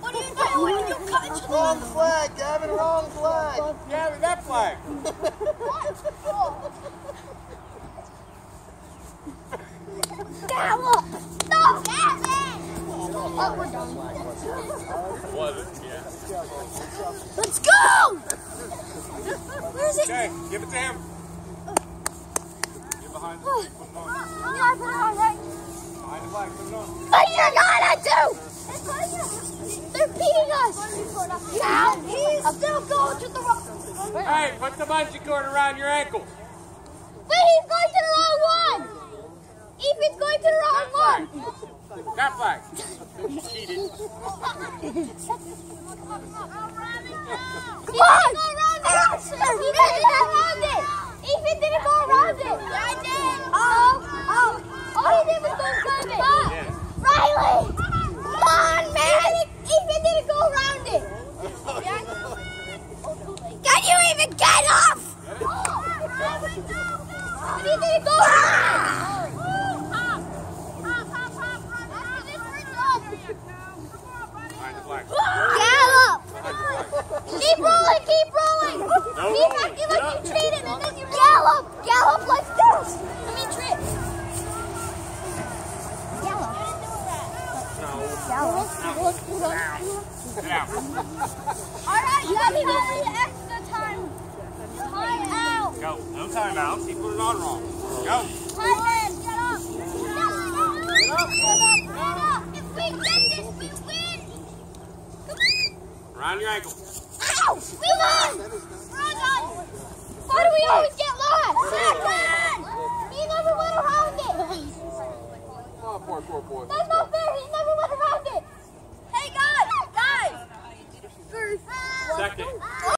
What are you doing? You cut into the Wrong flag, Gavin, wrong flag. Gavin, that flag. Gallop! Stop! Gavin! Oh, we're done. Was it? Yeah. Let's go! Where's it? Okay, give it to him. Get behind the Oh. put it on. Yeah, put it on right. Behind the flag, put it on. But you're gonna do! They're beating us! Now he's still going to the wrong. Hey, put the bungee cord around your ankle. But he's going to the wrong one! Ethan's going to the wrong That one! flag. That flag. Cheated. Come on! Go around it! He didn't go around it! Ethan didn't go around it! I did! Oh, oh, all he did was go around it! Yeah. Riley! Come on, man! Ethan didn't go around it! Can you even get off? But he didn't go around it! Behind the. Gallop! Keep rolling, keep rolling! No keep rolling. acting Get like up. you treat him and then you gallop! Gallop like this! I mean trip. Gallop. Alright, you have the extra time. Time out. Go. No timeouts. He put it on wrong. Go. Time in. Get up. Get up. Get up. If we get this, we win. Come on. Around your ankle. Ow! We won! We're! Why do we always get lost? Second! He never went around it! Oh, poor, poor boy. That's he never